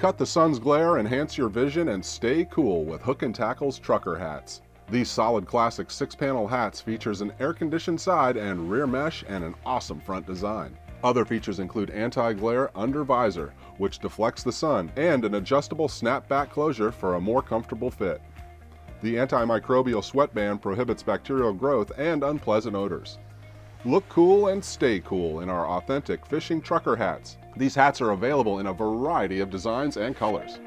Cut the sun's glare, enhance your vision, and stay cool with Hook Tackle's trucker hats. These solid classic six-panel hats features an air-conditioned side and rear mesh and an awesome front design. Other features include anti-glare under visor, which deflects the sun, and an adjustable snap-back closure for a more comfortable fit. The antimicrobial sweatband prohibits bacterial growth and unpleasant odors. Look cool and stay cool in our authentic fishing trucker hats. These hats are available in a variety of designs and colors.